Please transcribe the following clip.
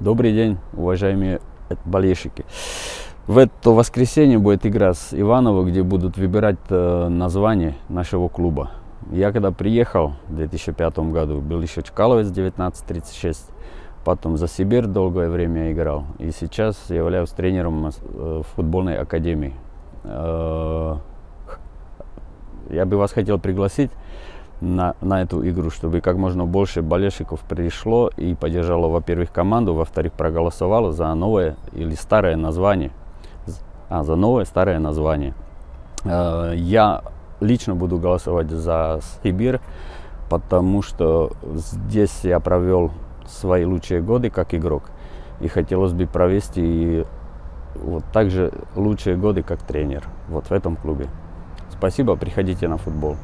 Добрый день, уважаемые болельщики. В это воскресенье будет игра с Иваново, где будут выбирать э, название нашего клуба. Я когда приехал в 2005 году, был еще Чкаловец 1936, потом за Сибирь долгое время играл, и сейчас являюсь тренером э, футбольной академии. Э, я бы вас хотел пригласить на, на эту игру, чтобы как можно больше болельщиков пришло и поддержало, во-первых, команду, во-вторых, проголосовало за новое или старое название. А, за новое старое название. Э, я лично буду голосовать за Сибирь, потому что здесь я провел свои лучшие годы как игрок. И хотелось бы провести вот также лучшие годы как тренер вот в этом клубе. Спасибо, приходите на футбол.